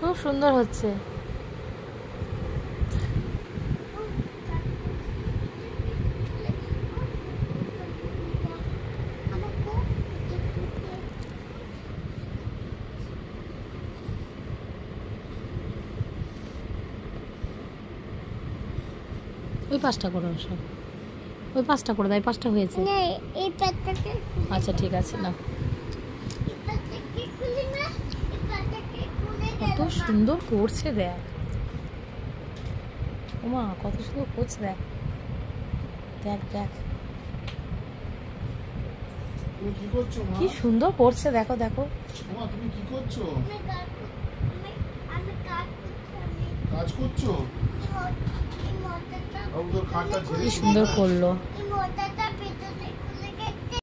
খুব সুন্দর হচ্ছে। ওই পাঁচটা করো সব। ওই পাঁচটা করে দেয় পাঁচটা হয়েছে। আচ্ছা ঠিক আছে না সুন্দর করছে দেখ। ওমা কত সুন্দর করছে দেখ। দেখ দেখ। কি করছ মা? কি সুন্দর করছে দেখো দেখো। তুমি কি করছ? কাজ আমি আমি কাজ করছি? কি সুন্দর করল।